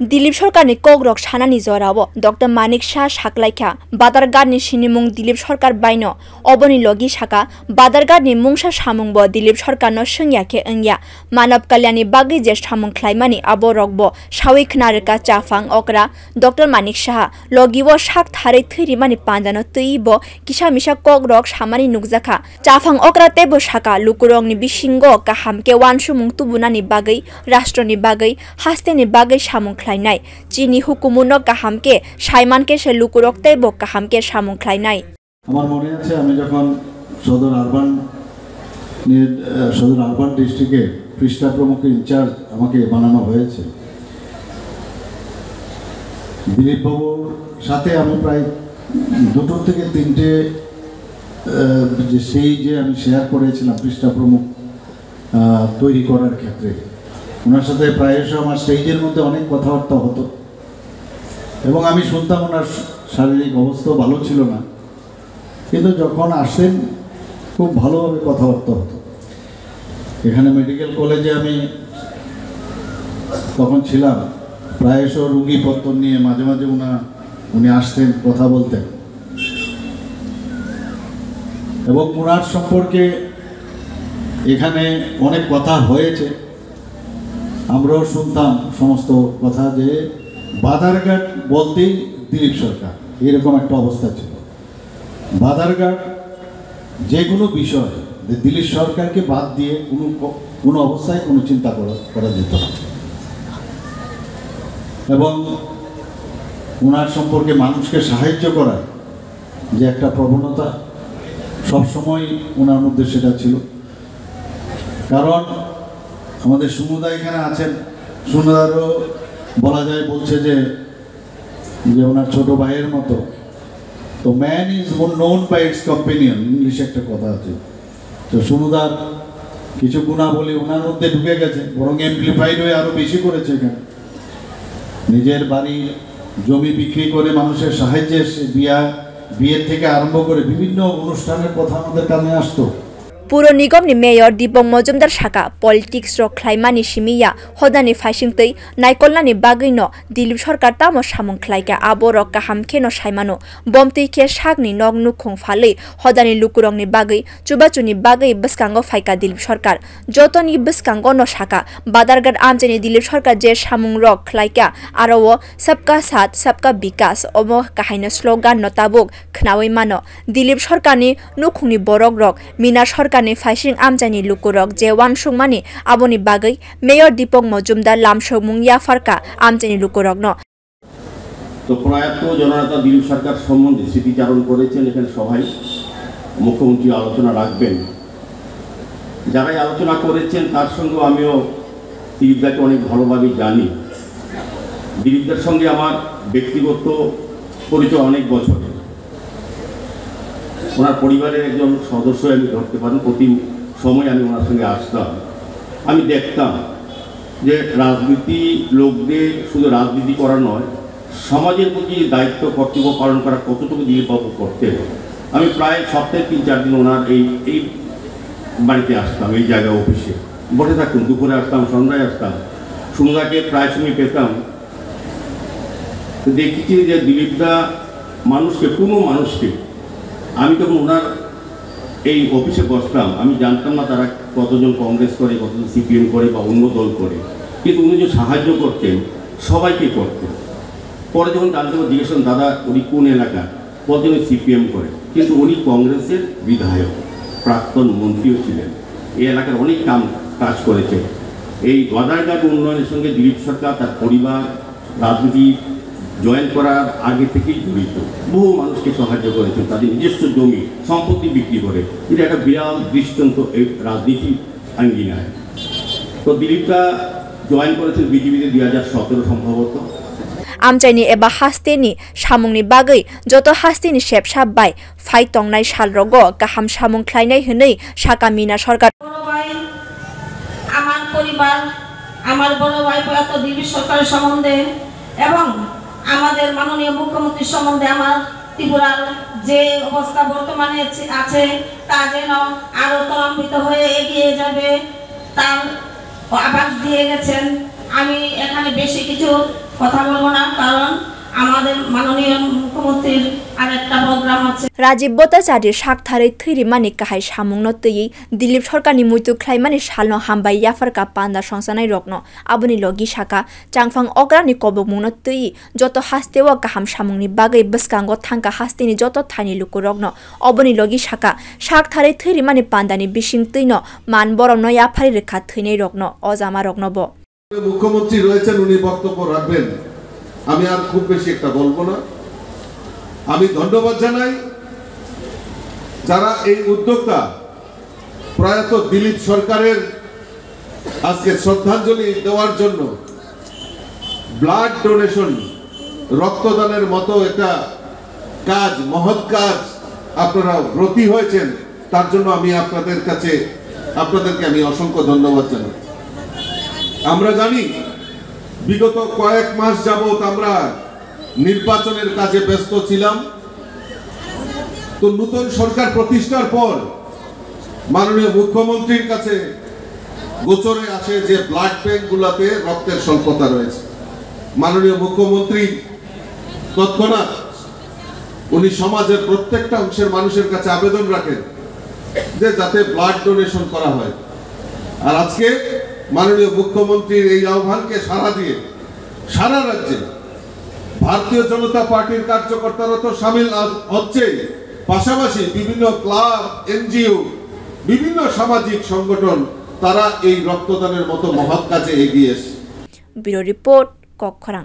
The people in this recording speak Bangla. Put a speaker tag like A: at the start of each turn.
A: দিলীপ সরকারনি কগ্রক সানানি জরাও ডক্টর মানিক শাহ সাকলাইখা বাদারগারনি সিনিমুং দিলীপ সরকার বাইন, অবনি লগি সাকা বাদারগারনি মুংসা সামুংব দিলীপ সরকারনো সঙ্গিয়াকে ওংয়া মানব কল্যাণী বাগি যে সামুং খ্লাইমানি আবো রকব সাউই খনারকা চাফাং অকরা, ডক্টর মানিক শাহ লগিও সাক থারে থৈরিমানি পাঞ্জানো তৈব কিসা মিসা কগ্রক সামানি নুকজাখা চাফাং অকরা তেবো সাকা লুকুরংনি বিসিঙ্গ কাহামকে ওয়ানসুমুং তুবুনানি বাগৈ রাষ্ট্রনি বাগৈ হাস্তেনি বাগৈ সামুং খ্লাইনাই চিনি হুকুমুনো কাহামকে, সাইমানকে সে লুকুরকতে বো কাহামকে সামুং খ্লাইনাই
B: আমার মনে আছে, আমি যখন সদর আরবান সদর আরবান ডিস্ট্রিক্টে পৃষ্ঠা প্রমুখ ইনচার্জ আমাকে বানানো হয়েছে। দিলীপ বাবুর সাথে আমি প্রায় দুটো থেকে তিনটে যে সেই যে আমি শেয়ার করেছিলাম পৃষ্ঠা প্রমুখ তৈরি করার ক্ষেত্রে। ওনার সাথে প্রায়শ আমার স্টেজের মধ্যে অনেক কথাবার্তা হতো। এবং আমি শুনতাম ওনার শারীরিক অবস্থাও ভালো ছিল না। কিন্তু যখন আসেন, খুব ভালোভাবে কথাবার্তা হতো। এখানে মেডিকেল কলেজে আমি তখন ছিলাম। প্রায়শ রুগীপত্র নিয়ে মাঝে মাঝে উনা, উনি আসতেন কথা বলতেন। এবং ওনার সম্পর্কে এখানে অনেক কথা হয়েছে। আমরাও শুনতাম সমস্ত কথা যে বাধারঘাট বলতেই দিলীপ সরকার, এরকম একটা অবস্থা ছিল। বাধারঘাট যে কোনো বিষয়, যে দিলীপ সরকারকে বাদ দিয়ে কোনো কোনো অবস্থায় কোনো চিন্তা করা করা যেত না। এবং ওনার সম্পর্কে মানুষকে সাহায্য করার যে একটা প্রবণতা, সবসময় ওনার মধ্যে সেটা ছিল। কারণ আমাদের সুমুদা এখানে আছেন। সুমুদারও বলা যায়, বলছে যে যে ওনার ছোট ভাইয়ের মতো। তো man is known by its companion ইংলিশে একটা কথা আছে। তো সুমুদার কিছু গুণা গুণাবলী ওনার মধ্যে ঢুকে গেছে, বরং এমপ্লিফাইড হয়ে আরও বেশি করেছে এখানে। নিজের বাড়ি, জমি বিক্রি করে মানুষের সাহায্যে বিয়া, বিয়ের থেকে আরম্ভ করে বিভিন্ন অনুষ্ঠানের কথা আমাদের কানে আসতো।
A: পুর নিগমনি মেয়র দীপক মজুমদার শাখা, পলিটিক্স র খ্লাইমানি সিমিয়া, হদানি ফাইসিংতৈ নাইকলনানি বাগৈন, দিলীপ সরকার তামো সামুং খ্লাইকা আবো র কাহামখে ন সাইমানো, বমতৈ খে সাগনি নগ নুখং ফালে হদানি লুকুরংনি বাগৈ, চুবাচুনি বাগৈ বসকাঙ্গ ফাইকা দিলীপ সরকার। যতনি বসকাঙ্গ ন শাখা বাদারগার আমজেনি দিলীপ সরকার যে সামুং রক খ্লাইকা আরও সবকা সাথ সবকা বিকাশ অম কাহাইন স্লোগান নতাবুক খনাওই মানো। দিলীপ সরকারনি নুখুংনি বরক রক মিনা সরকারনি ফাইসিং আমজানি লুকুরক যে ওয়ানসুংমানি আবনি বাগৈ মেয়র দীপক মজুমদার লামসমুং ইয়াফারকা আমজানি লুকুরক ন।
C: তো প্রয়াত জননেতা দিলীপ সরকার সম্বন্ধে স্মৃতিচারণ করেছেন এখানে সবাই মুখ্যমন্ত্রী আলোচনা রাখবেন। যারাই আলোচনা করেছেন তার সঙ্গেও আমিও দিলীপদাকে অনেক ভালোভাবে জানি। দিলীপদার সঙ্গে আমার ব্যক্তিগত পরিচয় অনেক বছর ওনার পরিবারের একজন সদস্য আমি ধরতে পারেন প্রতি সময় আমি ওনার সঙ্গে আসতাম। আমি দেখতাম যে রাজনীতি লোকদের শুধু রাজনীতি করা নয়, সমাজের প্রতি দায়িত্ব, কর্তব্য পালন করা কতটুকু দিলীপবাবু করতেন। আমি প্রায় সপ্তাহে তিন চার দিন ওনার এই এই বাড়িতে আসতাম, এই জায়গা অফিসে। বসে থাকতাম, দুপুরে আসতাম, সন্ধ্যায় আসতাম। সুন্দরাকে প্রায় সময় পেতাম। দেখেছি যে দিলীপদা মানুষকে, কোনো মানুষকে আমি তখন ওনার এই অফিসে বসতাম, আমি জানতাম না তারা কতজন কংগ্রেস করে, কতজন সিপিএম করে বা অন্য দল করে। কিন্তু উনি যে সাহায্য করতেন, সবাইকে করতেন। পরে যখন জানতে পারব জিজ্ঞেস দাদা, উনি কোন এলাকা উনি সিপিএম করে? কিন্তু উনি কংগ্রেসের বিধায়ক, প্রাক্তন মন্ত্রীও ছিলেন। এই এলাকার অনেক কাম, কাজ করেছে এই গদারঘাট উন্নয়নের সঙ্গে দিলীপ সরকার, তার পরিবার, রাজনীতি জয়েন করার আগে থেকেই জড়িত। বহু মানুষকে সাহায্য করেছেন তাদের নিজস্ব জমি সম্পত্তি বিক্রি করে। এটা একটা বিরাট দৃষ্টান্ত এই রাজনীতি আঙ্গিনায়। তো দিলীপটা জয়েন করেছেন বিজেপিতে দুই হাজার সতেরো সম্ভবত।
A: আমচাইনি এবা হাস্তেনি সামুংনি বাগৈ যত হাস্তেনি সেপ সাববাই ফাই তংনাই সালরগ কাহাম সামুং খ্লাইনাই হनै সাকা মিনা সরকার।
D: আমার পরিবার আমার বড় ভাই প্রয়াত দিলীপ সরকারের সম্বন্ধে এবং আমাদের মাননীয় মুখ্যমন্ত্রী সম্বন্ধে আমার ত্রিপুরার যে অবস্থা বর্তমানে আছে- তা যেন আরও ত্বরান্বিত হয়ে এগিয়ে যাবে, তার আবাস দিয়ে গেছেন। আমি এখানে বেশি কিছু কথা বলব না, কারণ
A: রাজীব ভট্টাচার্যের সাকথারে থিরি মানে কাহাই সামুংনতই দিলীপ সরকারনি মৃত্যু খ্লাই মানে সালন হামবাই ইয়াফারকা পান্দা সংসানাই রগ্ন। আবনি লগি শাখা চাংফাং অগ্রানি কবমুনতই যত হাস্তে ও কাহাম সামুংনি বাগে বসকাঙ্গ থাঙ্কা হাস্তিনি যত থানি লুকু রগ্ন। অবনি লগি শাখা সাকথারে থিরি মানে পান্দানি বিশিং তৈন মান বরম ইয়াফারি রেখা থৈনে রগ্ন। অজামা রগ্নব
E: মুখ্যমন্ত্রী রয়েছেন উনি বক্তব্য রাখবেন। আমি আর খুব বেশি একটা বলব না। আমি ধন্যবাদ জানাই যারা এই উদ্যোক্তা, প্রয়াত দিলীপ সরকারের আজকে শ্রদ্ধাঞ্জলি দেওয়ার জন্য ব্লাড ডোনেশন রক্তদানের মতো একটা কাজ, মহৎ কাজ আপনারা ব্রতী হয়েছেন, তার জন্য আমি আপনাদের কাছে, আপনাদেরকে আমি অসংখ্য ধন্যবাদ জানাই। আমরা জানি বিগত কয়েক মাস যাবত আমরা নির্বাচনের কাজে ব্যস্ত ছিলাম। তো নতুন সরকার প্রতিষ্ঠার পর মাননীয় মুখ্যমন্ত্রীর কাছে গোচরে আসে যে ব্লাড ব্যাংক গুলাতে রক্তের স্বল্পতা রয়েছে। মাননীয় মুখ্যমন্ত্রী তৎক্ষণাৎ উনি সমাজের প্রত্যেকটা অংশের মানুষের কাছে আবেদন রাখেন যে যাতে ব্লাড ডোনেশন করা হয়। আর আজকে মাননীয় মুখ্যমন্ত্রীর এই আহ্বানকে সারা দিয়ে সারা রাজ্যে ভারতীয় জনতা পার্টির কার্যকর্তারা তো সামিল হচ্ছে পাশাপাশি বিভিন্ন ক্লাব, এনজিও, বিভিন্ন সামাজিক সংগঠন, তারা এই রক্তদানের মতো মহৎ কাজে এগিয়ে এসে
A: ব্যুরো রিপোর্ট কক্ষরাং।